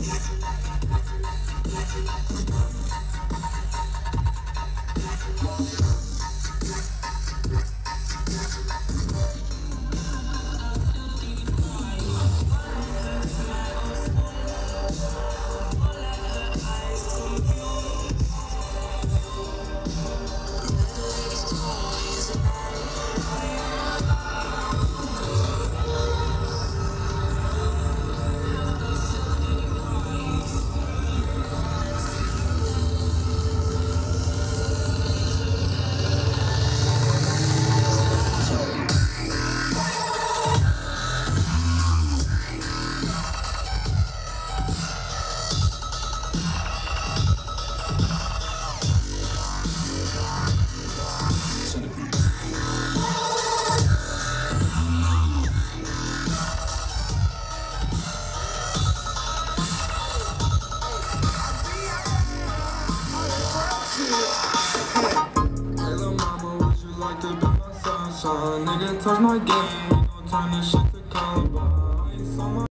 Hey, little mama, you like to be my sunshine? Nigga, touch my game, gon' turn this shit to on my